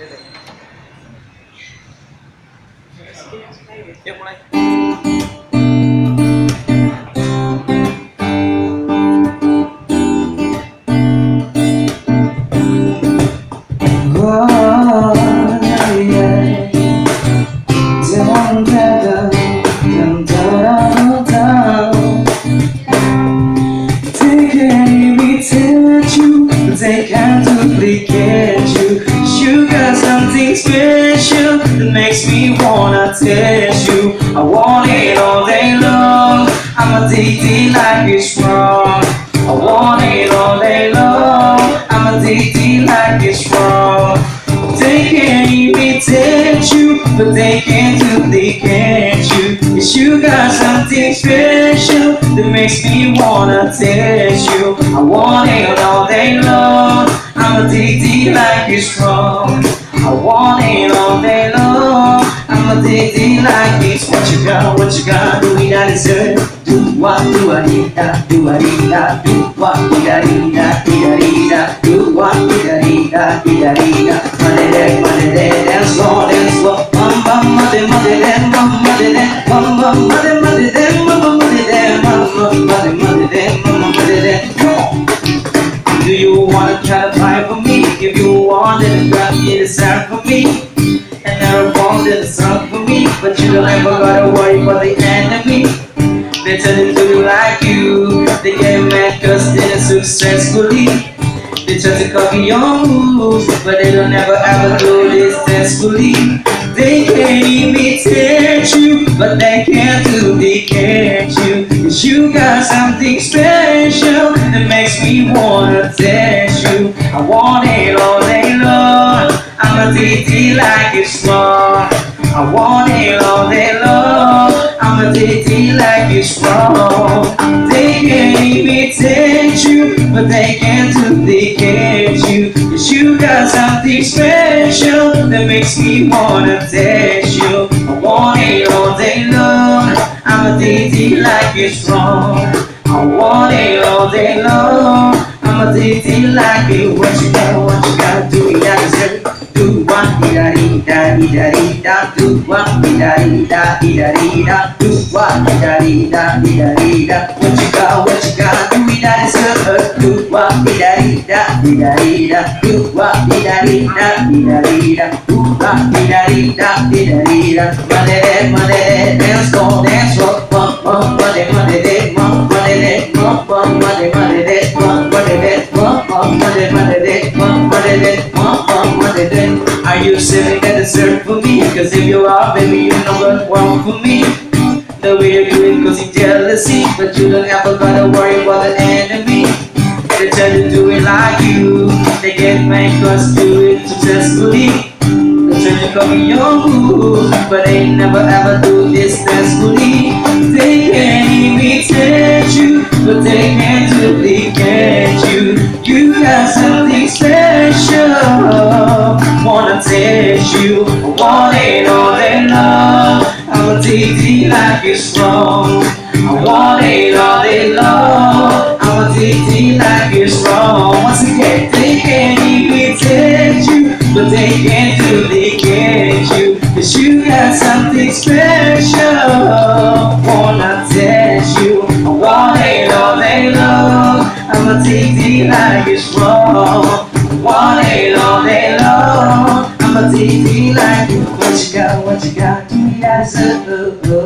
tiếp đây Oh, yeah, yeah. Down, down, down, down, down. They can't imitate you, but they can't duplicate you. You got special that makes me wanna taste you. I want it all day long. I'm addicted like it's wrong. I want it all day long. I'm addicted like it's wrong. They can't imitate you, but they can't duplicate you. Cause you got something special that makes me wanna taste you. I want it all day long. I'm addicted like it's wrong. I want it all day long. I'm addicted like it's what you got, what you got, do we not deserve? Do what, do I need that, do I need that, do what, do I need that, do I need that, do what, do I need that, do I need that, money there, money there, dance slow, dance slow, bum bum, money, money there, bum money there, bum bum, money, money there, bum money there, bum bum, money, money there, bum money there, come on. Do you wanna try to fight for me? Me. And never fall to the sun for me. But you don't ever gotta worry for the enemy. They to do like you. They get mad cause they did successfully. They try to copy your moves, but they don't ever ever do this successfully. They can't imitate you, but they can't duplicate you. Cause you got something special that makes me wanna taste you. I want it all like it's wrong. I want it all day long. I'm addicted like it's wrong. They can't imitate you, but they can't duplicate you. Cause you got something special that makes me wanna taste you. I want it all day long. I'm addicted like it's wrong. I want it all day long. I'm addicted like it. What you got, what you got, dee da dee da dee da. Do what, da dee da dee da dee da. Do what, da dee da dee da dee da. What you got, what you got, do it, I deserve. Do what, da dee da dee da dee da. Do what, da dee da dee da dee da. Do what, da dee da dee da dee da. Money, that, money, that, dance, go, dance, rock, bump, bump, money, money, that, bump, money, that, bump, bump, money, money, that, bump, money, that, bump, bump, money, money, that, bump, money, that, bump, bump, money, that. Are you that for me? Cause if you are, baby, you know what wrong for me. The way you do it cause you jealousy, but you don't ever gotta worry about the enemy. They try to do it like you, they get mad cause do it successfully. They try to copy your moves, but they never ever do this successfully. They can't imitate you, but they can't duplicate you. You got something special, wanna taste you, want Addicted like it's wrong. I want it all day long. I'm addicted like it's wrong. Once again, they can't imitate you, but they can duplicate you. Cause you got something special. Wanna taste you. I want it all day long. I'm addicted like it's wrong. Want it all day long. I'm addicted like you. What you got, what you got, got